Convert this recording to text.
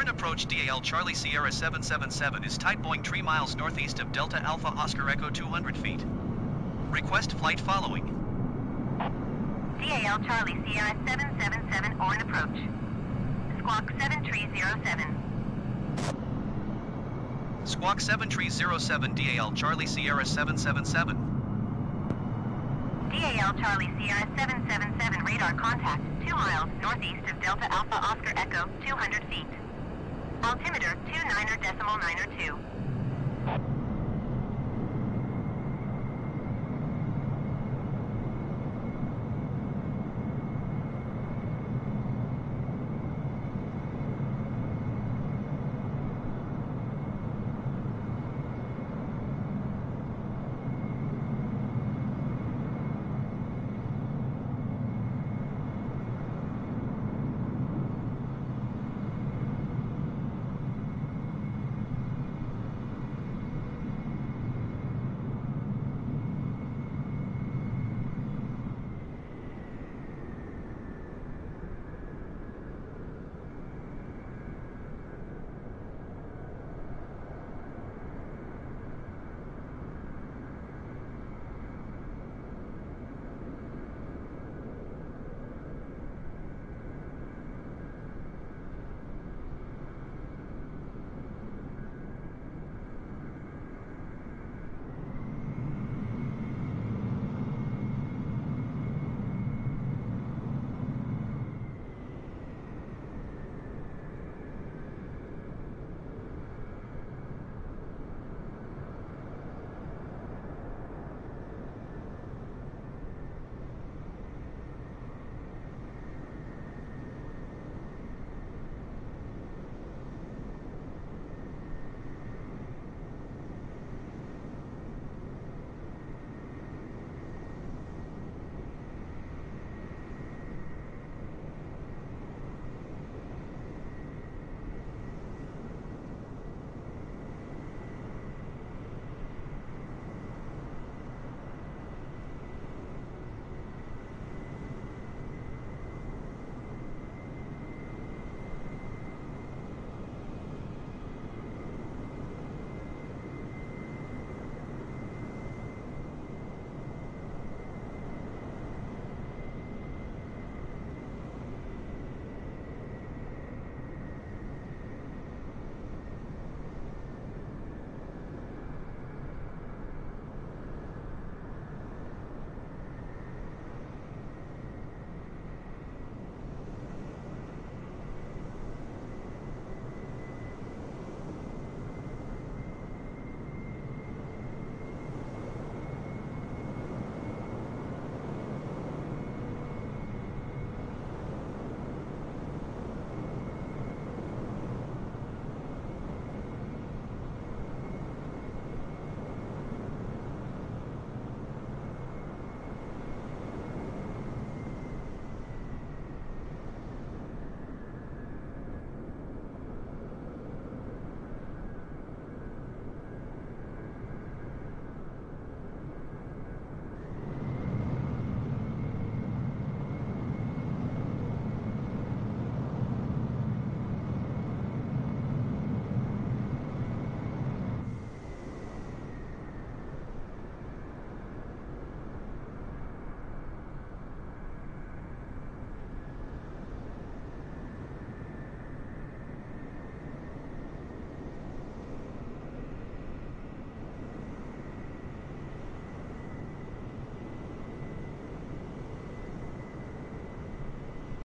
Oran approach DAL Charlie Sierra 777 is type Boeing 3 miles northeast of Delta Alpha Oscar Echo 200 feet. Request flight following. DAL Charlie Sierra 777 Oran approach. Squawk 7307. Squawk 7307 DAL Charlie Sierra 777. DAL Charlie Sierra 777 radar contact 2 miles northeast of Delta Alpha Oscar Echo 200 feet. Altimeter 29er decimal 9er 2.